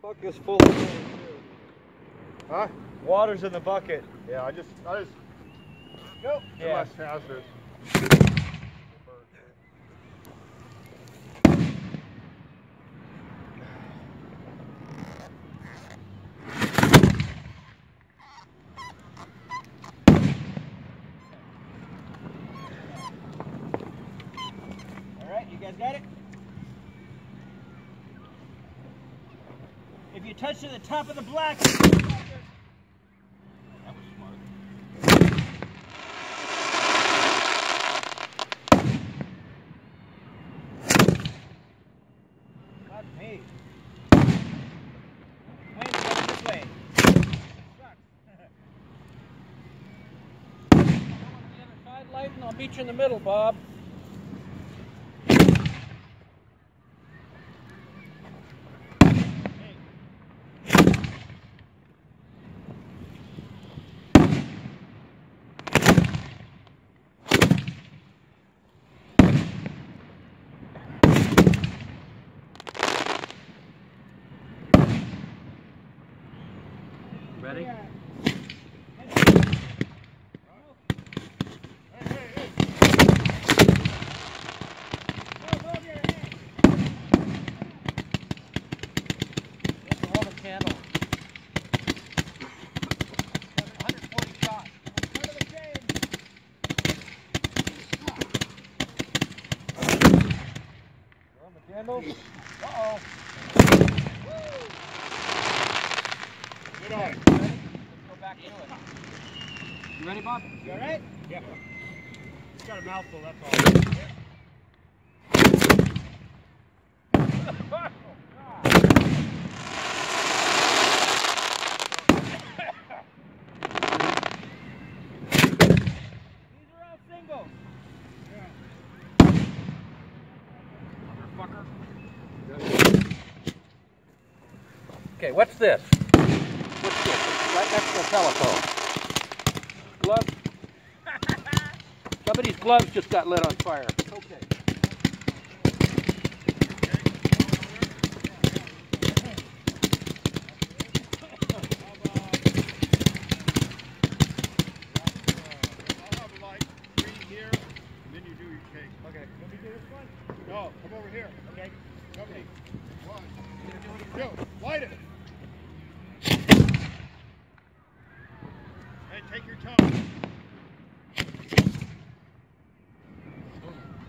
Bucket's full of water too. Huh? Water's in the bucket. Yeah, I just, I just, nope. Yeah. hazardous. All right, you guys got it? If you touch to the top of the black. That was smart. Not me. Wayne, go this way. Sucks. Come on the other side, Lighten. I'll meet you in the middle, Bob. Ready? All candle. 140 shots. On the candle. Back to it. You ready, Bob? You all right? Yeah. It's got a mouthful, that's all. These are all singles. Okay, what's this? What's this? It's right next to the telephone. Glove. Somebody's gloves just got lit on fire. Okay. I'll have a light, green here, and then you do your cake. Okay. Let me do this one? No, come over here. Okay. Come me. One, two, light it. Hey, take your time.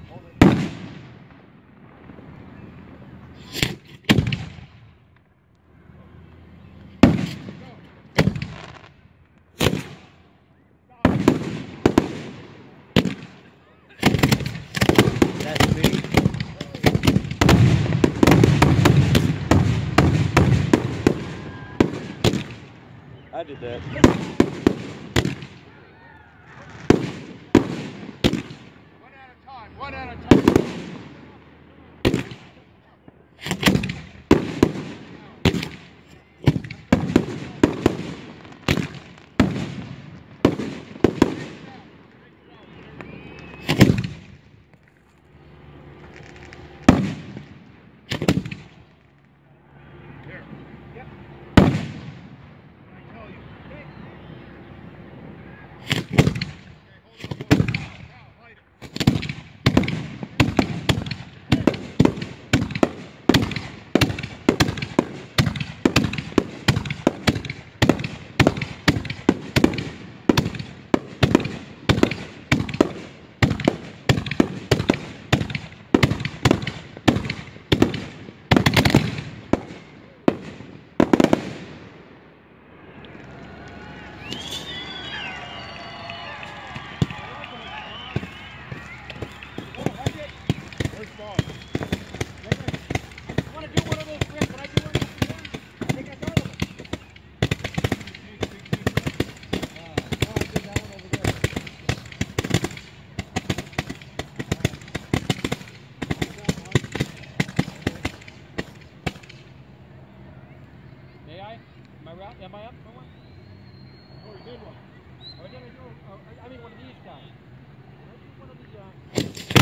Hold it. That's me. I did that. May I? Am I, right? Am I up for one? Oh, we did one. Oh, I did I do? Oh, I mean, one of these guys. One of the. Uh...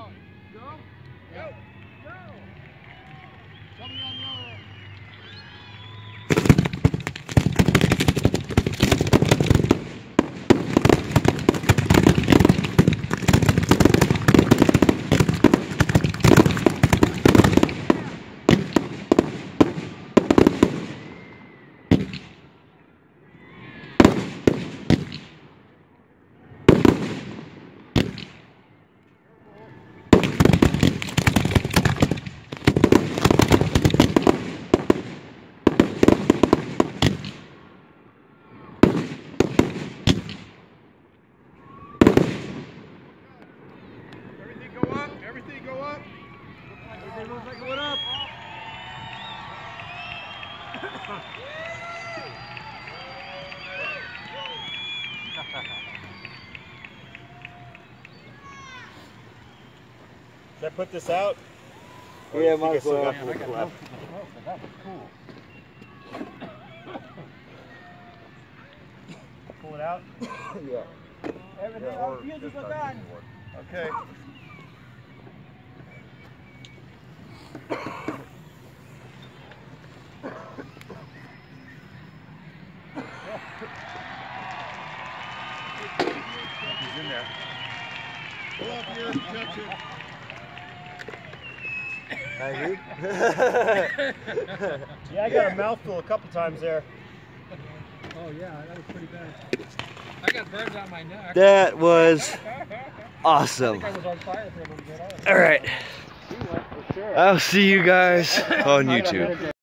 on. Go. Go. Go. Somebody on the Should I put this out? Yeah, might as well. Man, I got most of the smoke, but that was cool. Pull it out. yeah. Everything Yeah, or just our keyboard. Okay. He's in there. Pull up here and catch it. Thank you. Yeah, I got a mouthful a couple times there. Oh yeah, that was pretty bad. I got burns on my neck. that was awesome. I was on fire for a little bit. All right. I'll see you guys on YouTube.